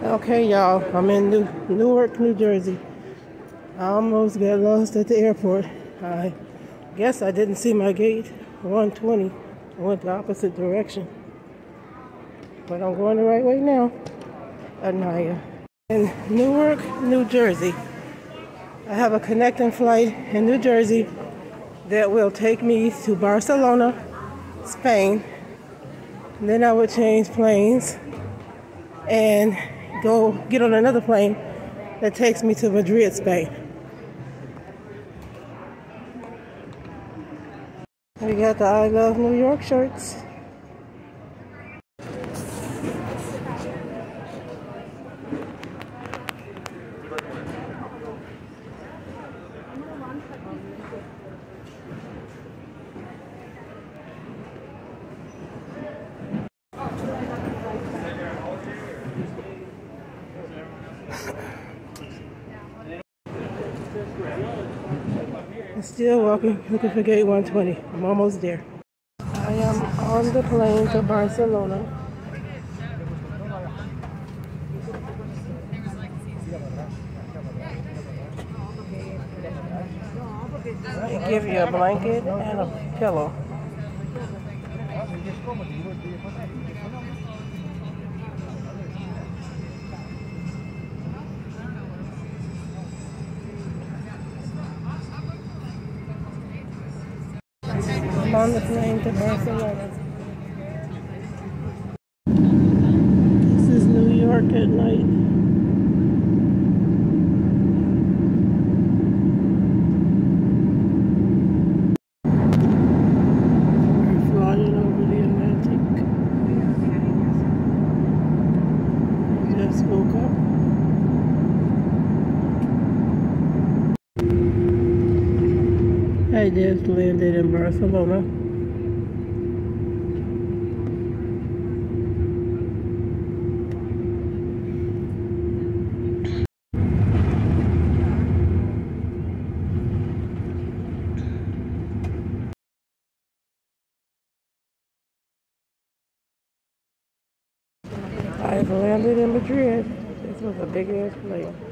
Okay, y'all, I'm in New Newark, New Jersey. I almost got lost at the airport. I guess I didn't see my gate 120. I went the opposite direction. But I'm going the right way now. Anaya. In Newark, New Jersey. I have a connecting flight in New Jersey that will take me to Barcelona, Spain. And then I will change planes and go get on another plane that takes me to Madrid, Spain. We got the I Love New York shirts. I'm still walking, looking for gate 120. I'm almost there. I am on the plane to Barcelona. They give you a blanket and a pillow. On the plane to Barcelona. This is New York at night. We're flying over the Atlantic. Just woke up. I just landed in Barcelona. I've landed in Madrid. This was a big ass plane.